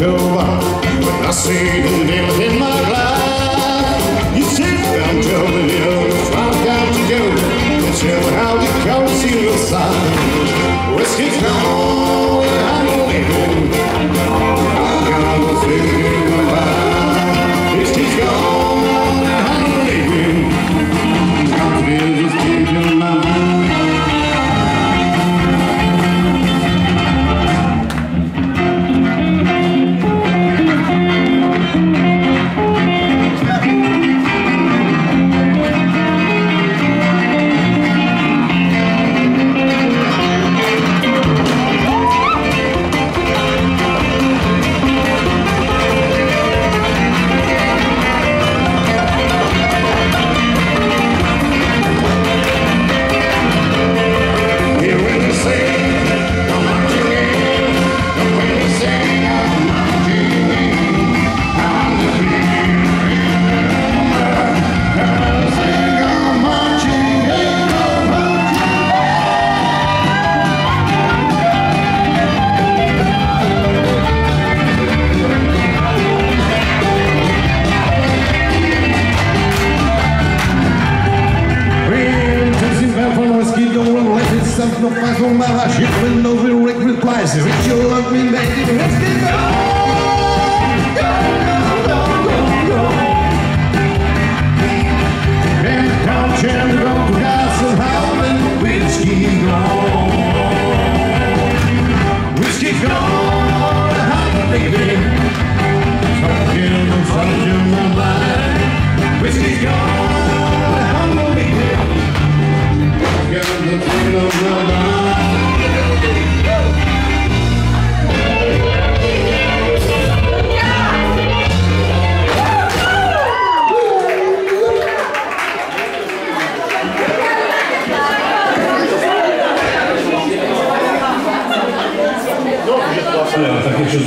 October When I see the nails in my glass You sit Joe, and you I've got to go. And show how the coast you side. Whiskey's gone, I'm myself no faz uma rachita When no real regret lies If you love me, it risky Go, go, Can't of Whiskey gone. Whiskey gone. Dobrze, proszę. Takie się